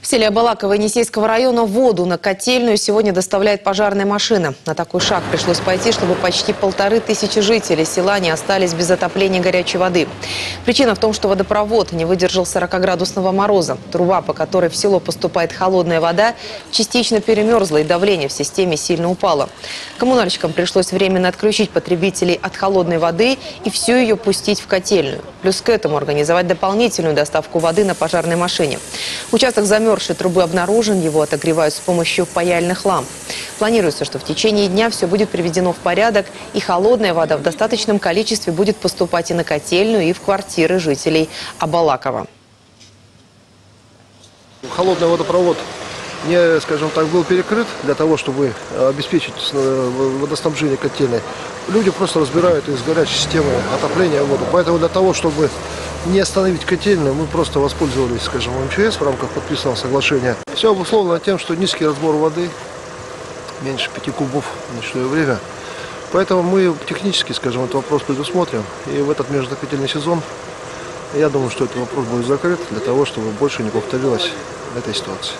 В селе Абалаково Енисейского района воду на котельную сегодня доставляет пожарная машина. На такой шаг пришлось пойти, чтобы почти полторы тысячи жителей села не остались без отопления горячей воды. Причина в том, что водопровод не выдержал 40-градусного мороза. Труба, по которой в село поступает холодная вода, частично перемерзла и давление в системе сильно упало. Коммунальщикам пришлось временно отключить потребителей от холодной воды и всю ее пустить в котельную. Плюс к этому организовать дополнительную доставку воды на пожарной машине. Участок замерзшей трубы обнаружен, его отогревают с помощью паяльных ламп. Планируется, что в течение дня все будет приведено в порядок, и холодная вода в достаточном количестве будет поступать и на котельную, и в квартиры жителей Абалакова. Холодный водопровод не, скажем так, был перекрыт для того, чтобы обеспечить э, водоснабжение котельной. Люди просто разбирают из горячей системы отопления воду. Поэтому для того, чтобы не остановить котельную, мы просто воспользовались, скажем, МЧС в рамках подписанного соглашения. Все обусловлено тем, что низкий разбор воды, меньше 5 кубов в ночное время. Поэтому мы технически, скажем, этот вопрос предусмотрим. И в этот междокотельный сезон, я думаю, что этот вопрос будет закрыт для того, чтобы больше не повторилась эта ситуация.